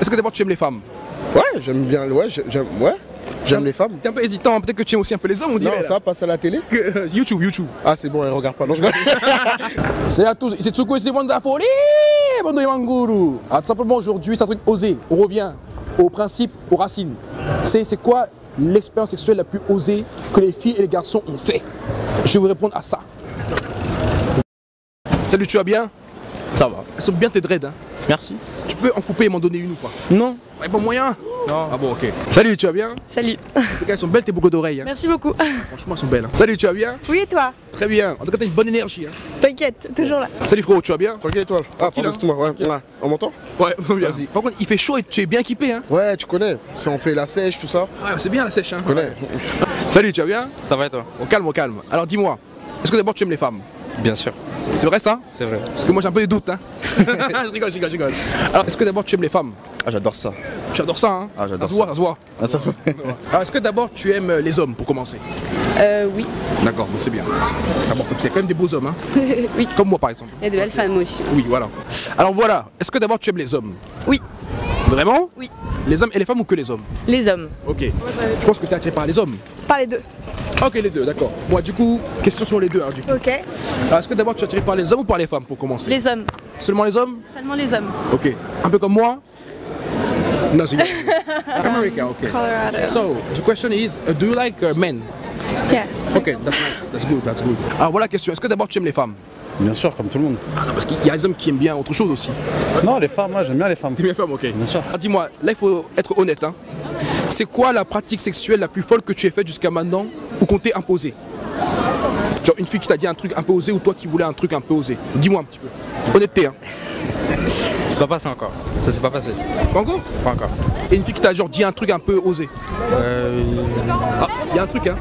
Est-ce que d'abord tu aimes les femmes? Ouais, j'aime bien, ouais, j'ai- j'aime, ouais, j'aime les femmes. T'es un peu hésitant, peut-être que tu aimes aussi un peu les hommes, on Non, dirait. là. ça passe à la télé Que- euh, YouTube, YouTube. Ah, c'est bon, elle regarde pas. Non, je regarde. Salut à tous, c'est Tsuko c'est monde de la folie, bande de Manguru. Alors tout simplement aujourd'hui, c'est un truc osé. On revient au principe, aux racines. C'est c'est quoi l'expérience sexuelle la plus osée que les filles et les garçons ont fait? Je vais vous répondre à ça. Salut, tu vas bien? Ça va. Elles sont bien tes dreads, hein Merci. Tu peux en couper et m'en donner une ou pas Non. Ouais, bon moyen Non. Ah bon, ok. Salut, tu vas bien? Salut. En tout cas, elles sont belles tes boucles d'oreilles. hein. Merci beaucoup. Franchement, elles sont belles. hein. Salut, tu vas bien? Oui, et toi? Très bien. En tout cas, t'as une bonne énergie. hein. T'inquiète, toujours là. Salut frérot, tu vas bien? Tranquille, étoile. Ah, pardon, excuse-moi, ouais. Là, on m'entend? Ouais, bien. Vas-y. Par contre, il fait chaud et tu es bien équipé, hein Ouais, tu connais. Si on fait la sèche, tout ça. Ouais, c'est bien la sèche, hein Tu connais. Salut, tu vas bien? Ça va et toi? Au calme, au calme. Alors dis-moi, est-ce que d'abord tu aimes les femmes? Bien sûr. C'est vrai ça? C'est vrai. Parce que moi j'ai un peu des doutes, hein Je rigole, je rigole, je rigole. Alors, est-ce que d'abord tu aimes les femmes? Ah, j'adore ça. Tu adores ça, hein? Ah, j'adore Ça se voit, ça. ça se voit. Ah, ça se Alors, est-ce que d'abord tu aimes les hommes pour commencer? Euh, oui. D'accord, bon, c'est bien. C'est important. Il y a quand même des beaux hommes, hein oui. Comme moi par exemple. Il y a de belles femmes aussi. Oui, voilà. Alors voilà, est-ce que d'abord tu aimes les hommes? Oui. Vraiment? Oui. Les hommes et les femmes ou que les hommes? Les hommes. Ok. Je pense que tu es attiré par les hommes. Par les deux. Ok, les deux, d'accord. Moi, du coup, question sur les deux. hein, du coup. Ok. Alors, est-ce que d'abord tu es attiré par les hommes ou par les femmes pour commencer? Les hommes. Seulement les hommes? Seulement les hommes. Ok. Un peu comme moi? Non, je rigole. America, ok. Colorado. So, the question is, uh, do you like uh, men? Yes. Ok, that's nice, that's good, that's good. Alors voilà la question, est-ce que d'abord tu aimes les femmes? Bien sûr, comme tout le monde. Ah non, parce qu'il y a des hommes qui aiment bien autre chose aussi. Non, les femmes, moi j'aime bien les femmes. T'aimes bien les femmes, ok. Bien sûr. Alors dis-moi, là il faut être honnête, hein. C'est quoi la pratique sexuelle la plus folle que tu aies faite jusqu'à maintenant? Ou qu'on t'ait imposée Genre une fille qui t'a dit un truc un peu osé ou toi qui voulais un truc un peu osé Dis-moi un petit peu. Honnêteté, hein. C'est pas passé encore. Ça s'est pas passé. Pas encore? Pas encore. Et une fille qui t'a genre dit un truc un peu osé Euh... Ah, il y a un truc, hein.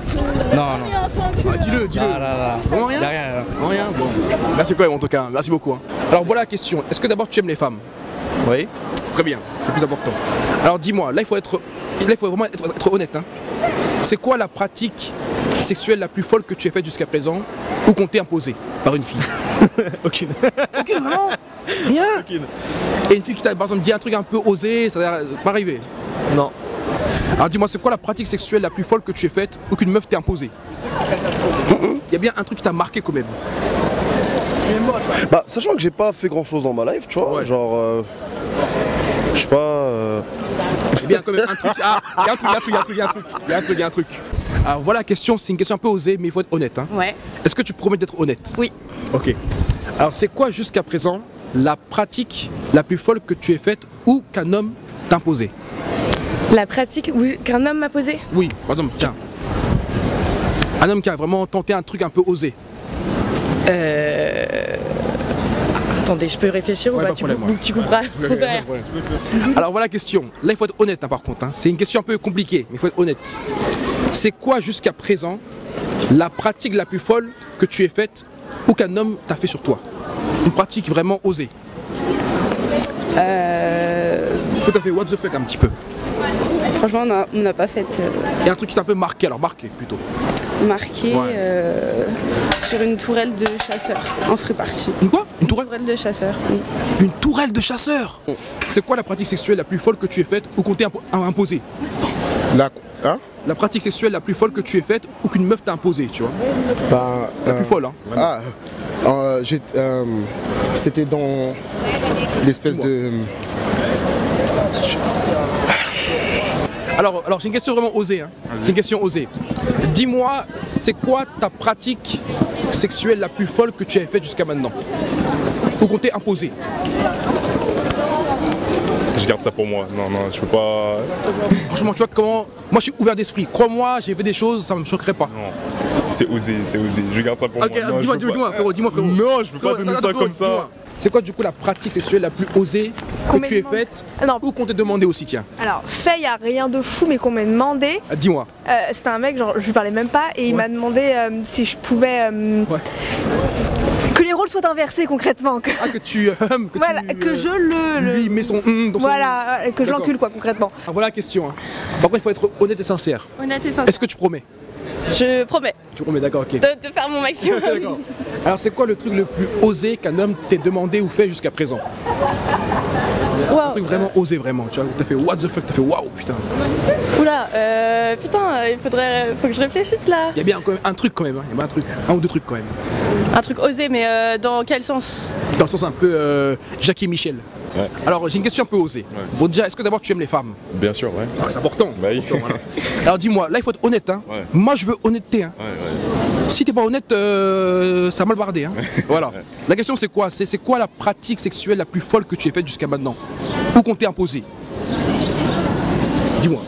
Non, non. Ah, dis-le, dis-le. Ah là là. Vraiment rien? Y'a rien. là. Non, rien? Bon. Merci quand même en tout cas, merci beaucoup. hein. Alors voilà la question, est-ce que d'abord tu aimes les femmes? Oui. C'est très bien, c'est plus important. Alors dis-moi, là il faut être, là, il faut vraiment être, être honnête. hein. C'est quoi la pratique sexuelle la plus folle que tu aies faite jusqu'à présent ou qu'on t'ait imposée par une fille Aucune. Aucune, vraiment Rien Et une fille qui t'a par exemple dit un truc un peu osé, ça n'a pas arrivé Non. Alors dis-moi, c'est quoi la pratique sexuelle la plus folle que tu aies faite ou qu'une meuf t'ait imposée? Il y a bien un truc qui t'a marqué quand même. Bah, sachant que j'ai pas fait grand chose dans ma life, tu vois, Ouais. genre. euh, je sais pas. euh, a bien quand même un truc. Ah, il y a un truc, il y a un truc, il y a un truc, il y a un truc, il y a un truc. Alors voilà la question, c'est une question un peu osée, mais il faut être honnête. hein. Ouais. Est-ce que tu promets d'être honnête? Oui. Ok. Alors c'est quoi jusqu'à présent la pratique la plus folle que tu aies faite ou qu'un homme t'a imposée? La pratique qu'un homme m'a posée? Oui, par exemple, tiens. Un homme qui a vraiment tenté un truc un peu osé. Euh... Attendez, je peux réfléchir Ouais, ou pas? pas tu, problème, ouais. tu couperas Ouais. Alors voilà la question. Là, il faut être honnête hein, par contre. hein. C'est une question un peu compliquée, mais il faut être honnête. C'est quoi jusqu'à présent la pratique la plus folle que tu aies faite ou qu'un homme t'a fait sur toi? Une pratique vraiment osée. Euh... Tout à fait, what the fuck un petit peu. Franchement, on n'a pas fait euh, Il y a un truc qui t'a un peu marqué, alors marqué plutôt. Ouais. euh, sur une tourelle de chasseur en free party. Une quoi? Une tourelle? Tourelle de chasseur. oui. Une tourelle de chasseur C'est quoi la pratique sexuelle la plus folle que tu aies faite ou qu'on t'ait impo- imposée? La. Hein? La pratique sexuelle la plus folle que tu aies faite ou qu'une meuf t'a imposée, tu vois Bah. La euh, plus folle, hein. Ah. euh, j'ai- euh, C'était dans l'espèce de. Alors, alors c'est une question vraiment osée. Hein. C'est une question osée. Dis-moi, c'est quoi ta pratique sexuelle la plus folle que tu aies faite jusqu'à maintenant? Ou qu'on t'ait imposée garde ça pour moi. Non, non, je peux pas. Franchement, tu vois comment. Moi, je suis ouvert d'esprit. Crois-moi, j'ai fait des choses, ça me choquerait pas. Non, c'est osé, c'est osé. Je garde ça pour Ok, moi. Non, dis-moi, dis-moi, frérot, dis-moi, frérot. Non, je peux pas donner ça frérot, comme ça. C'est quoi du coup la pratique sexuelle la plus osée que tu m'ait aies faite ou qu'on t'ait demandé aussi, tiens? Alors fait, il y a rien de fou, mais qu'on m'a demandé. Ah, Dis-moi. euh, C'était un mec, genre, je lui parlais même pas, et il m'a demandé euh, si je pouvais. euh, Ouais. Que les rôles soient inversés concrètement. Que, Ah, que tu. hum, que voilà, tu, que euh, je le. le- Lui, il met son hum dans son. voilà, euh, que je l'encule, quoi, concrètement. Ah, voilà la question. hein. Par contre, il faut être honnête et sincère. Honnête et sincère. Est-ce que tu promets? Je promets Tu promets, d'accord, ok. de, de faire mon maximum. D'accord. Alors, c'est quoi le truc le plus osé qu'un homme t'ait demandé ou fait jusqu'à présent? Un truc vraiment osé, vraiment. Tu vois, t'as fait what the fuck, t'as fait waouh, putain. Oula, euh, putain, euh, il faudrait, faut que je réfléchisse là. Il y a bien quand même un truc quand même, hein. il y a bien un truc, un ou deux trucs quand même. Un truc osé, mais euh, dans quel sens? Dans le sens un peu euh, Jackie et Michel. Ouais. Alors j'ai une question un peu osée. Bon déjà, est-ce que d'abord tu aimes les femmes? Bien sûr, ouais. Ah, C'est important. Bah oui. Important, voilà. Alors dis-moi, là il faut être honnête. Hein. Ouais. Moi je veux honnêteté. Hein. Ouais, ouais. Si t'es pas honnête, euh, ça a mal bardé. Hein. voilà. La question c'est quoi? C'est quoi la pratique sexuelle la plus folle que tu aies faite jusqu'à maintenant? Ou qu'on t'ait imposée? Dis-moi.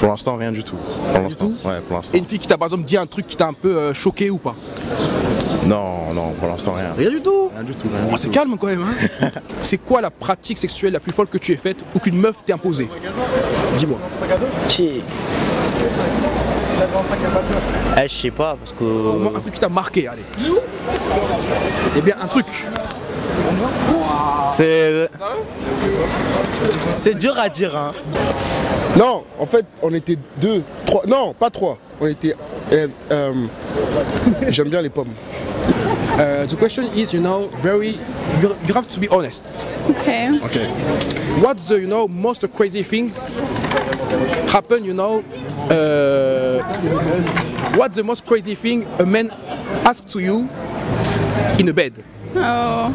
Pour l'instant, rien du tout. Pour l'instant. tout? Ouais, pour Et l'instant. une fille qui t'a par exemple dit un truc qui t'a un peu euh, choqué ou pas? Non, non, pour l'instant, rien. Rien du tout. Rien du tout. rien Oh, c'est calme quand même. Hein c'est quoi la pratique sexuelle la plus folle que tu aies faite ou qu'une meuf t'ait imposée? Dis-moi. Eh, je sais pas, parce que. Au moins un truc qui t'a marqué, allez. Eh bien, un truc. C'est. C'est dur à dire, hein. Non, en fait, on était deux, trois. Non, pas trois. On était. euh, euh, J'aime bien les pommes. Uh, the question is, you know, very. You, you have to be honest. Okay. Okay. What's the, you know, most crazy things happen, you know? Uh, what's the most crazy thing a man asks to you in a bed? Oh,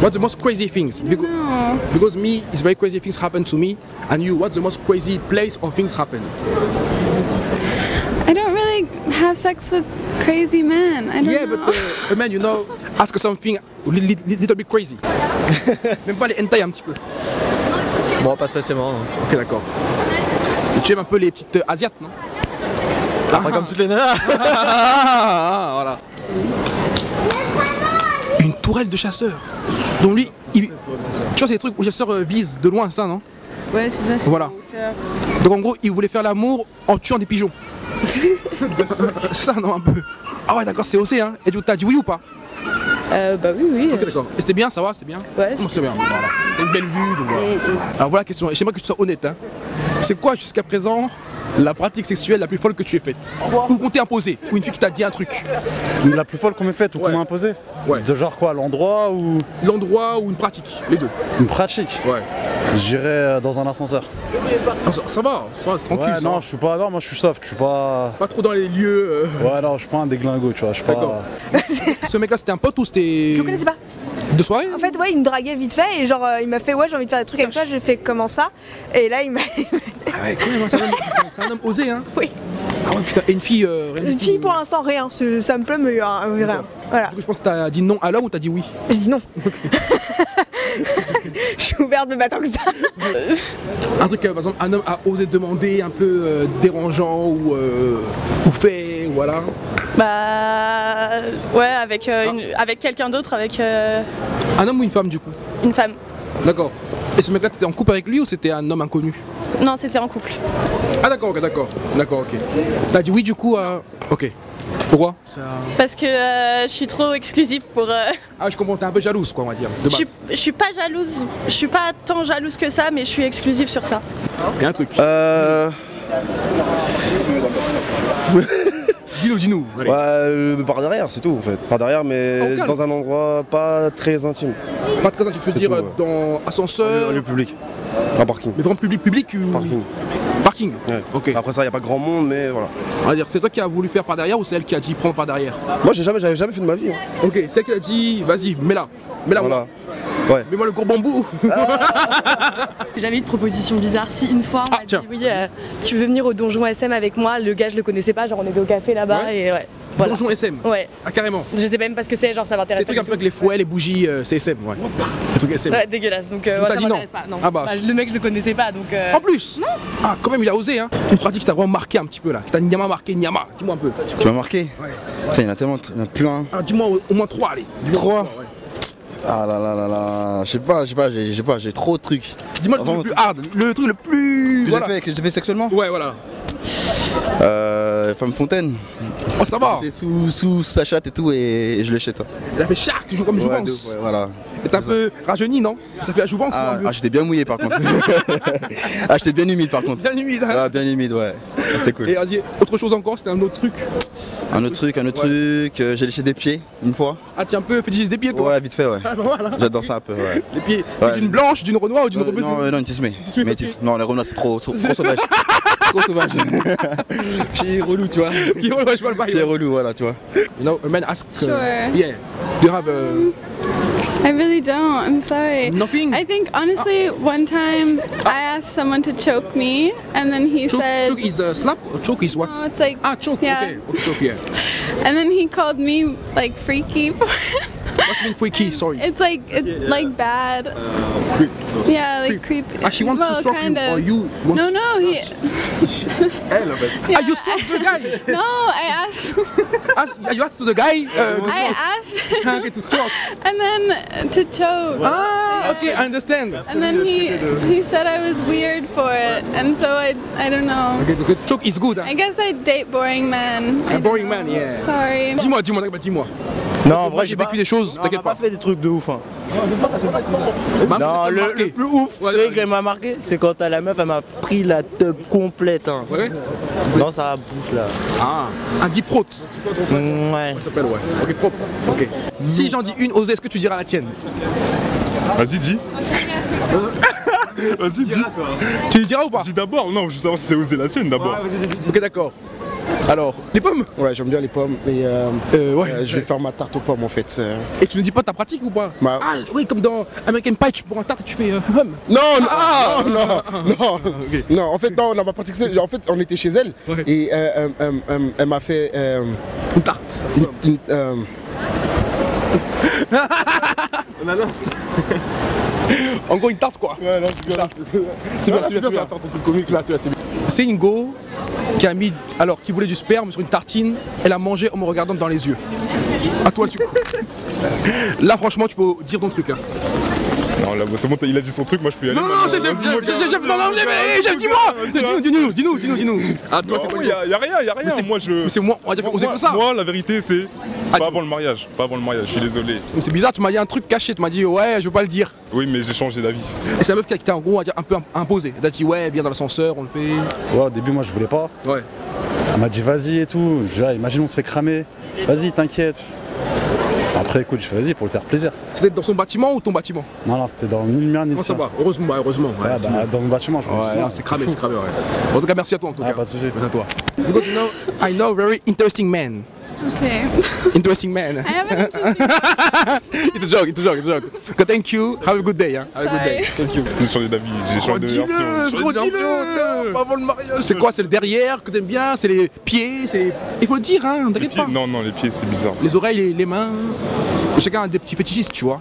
What's the most crazy things? Because, because me, it's very crazy things happen to me, and you, what's the most crazy place or things happen? Sex with crazy men. I don't Yeah, know. but uh, a man, you know, ask something a li- li- little bit crazy. Même pas les hentai un petit peu. Bon, pas spécialement. non. Ok, d'accord. Tu aimes un peu les petites euh, asiates, non? Après, comme toutes les nanas. Ah, voilà. Une tourelle de chasseur. Donc lui, il- tu vois, c'est des trucs où les chasseurs euh, visent de loin, ça, non? Ouais, c'est ça. Voilà. Donc en gros, il voulait faire l'amour en tuant des pigeons. C'est ça, non, un peu. Ah ouais, d'accord, c'est osé, hein. Et tu t'as dit oui ou pas Euh, bah oui, oui. Ok, d'accord. Et c'était bien, ça va, c'est bien Ouais, c'est bien Voilà. T'as une belle vue, donc voilà. Alors voilà la question, j'aimerais que tu sois honnête, hein. C'est quoi jusqu'à présent la pratique sexuelle la plus folle que tu aies faite Ou qu'on t'ait imposée Ou une fille qui t'a dit un truc La plus folle qu'on m'ait faite ou Ouais. qu'on m'a imposée Ouais. De genre quoi L'endroit ou L'endroit ou une pratique Les deux. une pratique Ouais. J'irais euh, dans un ascenseur. Ah, ça, ça va, ça va, c'est tranquille. Ouais, ça non, va. je suis pas. Non, moi je suis soft, je suis pas. Pas trop dans les lieux. euh. Ouais, non, je suis pas un déglingo, tu vois. Je suis D'accord. pas. Ce mec-là, c'était un pote ou c'était. Je le connaissais pas. De soirée En fait, ouais, il me draguait vite fait et genre, euh, il m'a fait, ouais, j'ai envie de faire des trucs avec toi. J'ai fait comment ça Et là, il m'a. Ah ouais, quand même, hein, c'est un, homme- c'est un- c'est un homme osé, hein. oui. Ah ouais, putain, et une fille. euh, rien du Une tout. fille, pour l'instant, rien. C'est- Ça me plaît, mais euh, rien. Voilà. Du coup, je pense que t'as dit non à l'homme ou t'as dit oui Je dis non. Je suis ouverte, mais pas tant que ça. Un truc, euh, par exemple, un homme a osé demander un peu euh, dérangeant ou, euh, ou fait, voilà. Bah ouais, avec, euh, Ah. une- avec quelqu'un d'autre, avec euh, Un homme ou une femme, du coup? une femme. D'accord. Et ce mec-là, t'étais en couple avec lui ou c'était un homme inconnu? Non, c'était en couple. Ah, d'accord, ok, d'accord. D'accord, ok. T'as dit oui, du coup, à... Ok. Pourquoi Ça- Parce que euh, je suis trop exclusive pour. euh, Ah, je comprends, t'es un peu jalouse, quoi, on va dire. De je, suis, base. je suis pas jalouse, je suis pas tant jalouse que ça, mais je suis exclusive sur ça. Il y a un truc. Euh. Dis-nous, dis-nous. Ouais, euh, par derrière, c'est tout en fait. Par derrière, mais dans un endroit pas très intime. Pas très intime, tu veux dire tout, euh, ouais. dans ascenseur, Un lieu public. Un parking. mais vraiment public, public ou Parking. Parking. Ouais. Ok. Après ça, il n'y a pas grand monde, mais voilà. On va dire, c'est toi qui as voulu faire par derrière ou c'est elle qui a dit prends par derrière Moi, j'ai jamais, j'avais jamais fait de ma vie. hein. Ok, c'est elle qui a dit vas-y, mets-la. Mets-la Voilà. moi. Ouais. Mets-moi le gros bambou. J'avais une proposition bizarre. Si une fois on Ah, m'a dit tiens. oui, euh, tu veux venir au donjon SM avec moi, le gars je le connaissais pas, genre on était au café là-bas Ouais. et ouais. Voilà. Donjon SM. Ouais. Ah, carrément. Je sais même pas ce que c'est, genre ça C'est m'intéresse des pas. trucs un peu avec les fouets, les bougies, euh, c'est SM, ouais. Les trucs SM. Ouais, dégueulasse. Donc euh, Donc ouais, ça dit non. m'intéresse pas. Non. Ah bah, Bah, le mec je le connaissais pas donc. euh, En plus Ah, quand même, il a osé, hein. Une pratique qui t'a vraiment marqué un petit peu là. Qui t'a Nyama marqué, Nyama. Dis-moi un peu. Tu m'as marqué Ouais. Putain, il y en a tellement, il y en a plein. Alors, dis-moi au, moins trois, allez. Trois ouais. Ah là là là là, je sais pas, je sais pas, j'ai je sais pas, j'ai trop de trucs. Dis-moi le truc le plus hard, le truc le plus. Que Voilà. j'ai fait, que j'ai fait sexuellement Ouais, voilà. Euh, Femme Fontaine. Oh, ça va. C'est sous, sous sa chatte et tout et, et je le jette. Il a fait Shark, il joue comme Ouais, ouf, ouais, voilà. T'es un peu rajeuni, non? Ça fait la Jouvence, Ah, ah, j'étais bien mouillé par contre. ah, j'étais bien humide par contre. Bien humide, hein Ah, bien humide, ouais. C'était cool. Et vas-y, autre chose encore, c'était un autre truc. Un autre truc, un autre truc, euh, j'ai léché des pieds une fois. Ah, tu es un peu fétichiste des pieds, toi Ouais, vite fait, ouais. Ah, bah voilà. J'adore ça un peu, ouais. Les pieds. Ouais. D'une blanche, d'une renois ou d'une Euh, robeuse non, euh, non, une tismée. Non, les renois, c'est trop, trop, trop sauvage. trop sauvage. Pieds relou, tu vois. Pieds relou, je vois le bail, Pieds ouais. relou, voilà, tu vois. You know, a man ask. uh, Sure. yeah. Do you have a. I really don't. I'm sorry. Nothing. I think honestly, one time I asked someone to choke me, and then he Choke, said, choke is a slap or choke is what? "No, it's like Ah, choke, yeah." okay. okay. Choke, yeah. And then he called me like freaky for it. What's mean freaky? Sorry. It's like it's like bad. Yeah, like creepy. Ah, she wants to well, stroke you, kind of. or you want No, to- no, he. Ah, you stroke the guy. No, I asked. ah, you asked to the guy. Uh, I stroke. asked, Ah, okay, to stroke. and then to choke. Ah, okay, I understand. And then he he said I was weird for it, and so I I don't know. Okay, the choke is good. Hein. I guess I date boring men. I A don't boring know. man, yeah. Sorry. Dis-moi, dis-moi, t'inquiète pas, dis-moi. Non, en vrai, j'ai vécu des choses, t'inquiète pas pas. fait des trucs de ouf. Hein. Non, t'as le, le plus ouf, Ouais, c'est ouais. qu'elle m'a marqué, c'est quand t'as la meuf, elle m'a pris la teub complète. Hein. Ouais. Dans sa bouche là. Ah, un deep throat. Ouais. Ça s'appelle, ouais. Ok, propre. Ok. Si j'en dis une, osez, est-ce que tu diras la tienne? Vas-y, dis. Vas-y, dis. Tu lui diras ou pas? Dis d'abord. Non, je veux savoir si c'est osé la sienne d'abord. Ok, d'accord. Alors, les pommes Ouais, j'aime bien les pommes et euh, Euh, ouais. euh, je vais faire ma tarte aux pommes en fait. euh. Et tu ne dis pas ta pratique ou pas Bah- Ah, oui, comme dans American Pie, tu prends un tarte et tu fais euh, hum. Non, non, Ah, non, non, non, ok. non, en fait, non, on m'a pratiqué. En fait, on était chez elle Ouais. et elle m'a fait Une tarte. une, une, euh, En gros, une tarte quoi. Ouais, non. C'est bien, Ah, c'est c'est bien, bien, ça va faire ton truc comique. C'est bien, c'est bien, c'est bien. C'est une go qui a mis, alors qui voulait du sperme sur une tartine, elle a mangé en me regardant dans les yeux. À toi du coup. Là franchement tu peux dire ton truc. Hein. Non, là, c'est bon, il a dit son truc, moi je peux y aller. Non non chef, chef, chef, non non, chef, vas-y, dis-moi Dis-nous, dis-nous, dis-nous, dis-nous, dis-nous. Ah toi c'est quoi il y, a- y a rien, y a rien. Moi je. Mais c'est moi, on va dire qu'on comme ça. moi, la vérité, c'est Ah, pas avant le mariage. Pas avant le mariage, je suis désolé. C'est bizarre, tu m'as dit un truc caché, tu m'as dit ouais, je veux pas le dire. Oui, mais j'ai changé d'avis. Et c'est la meuf qui t'a en gros on va dire, un peu imposé. Elle t'a dit ouais, viens dans l'ascenseur, on le fait. Ouais, au début, moi, je voulais pas. Ouais. Elle m'a dit, vas-y et tout. Je ah, imagine, on se fait cramer. Vas-y, t'inquiète. Après, écoute, je fais, vas-y, pour le faire plaisir. C'était dans son bâtiment ou ton bâtiment? Non, non, c'était dans ni le mien ni le Non, ça va, heureusement, heureusement. Ouais, Ouais, c'est bah, dans le bâtiment, je non, c'est cramé, c'est cramé, ouais. En tout cas, merci à toi en tout Ah, cas. pas de souci. Merci à toi. Because you know, I know very interesting man. Okay. Interesting man. I haven't. it's a joke, it's a joke, it's a joke. Thank you. Have a good day. Hein. Have a good day. Thank you. J'ai changé d'avis, j'ai changé de version. Avant le mariage. C'est quoi C'est le derrière que t'aimes bien C'est les pieds C'est Il faut le dire, hein, Les t'inquiète pas. non, non, les pieds, c'est bizarre. ça. Les oreilles, les, les mains. Chacun a des petits fétichistes, tu vois.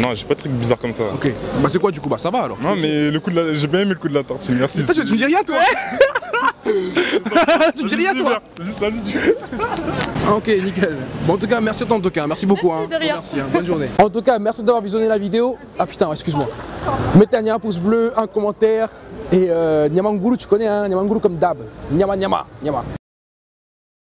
Non, j'ai pas de trucs bizarres comme ça. Ok. Bah, c'est quoi du coup? Bah, ça va alors. Non, mais le coup de la... j'ai bien aimé le coup de la tartine, merci. Ça, tu, tu me dis rien, toi Tu me dis rien, toi Vas-y, salut. Ah, ok, nickel. Bon, en tout cas, merci à toi, en tout cas. Merci beaucoup. Merci, hein. de rien. Merci, hein. bonne journée. En tout cas, merci d'avoir visionné la vidéo. Ah putain, excuse-moi. Mettez un pouce bleu, un commentaire. Et euh, Nyamangulu, tu connais, hein Nyamangulu comme d'hab. Nyama, nyama, nyama.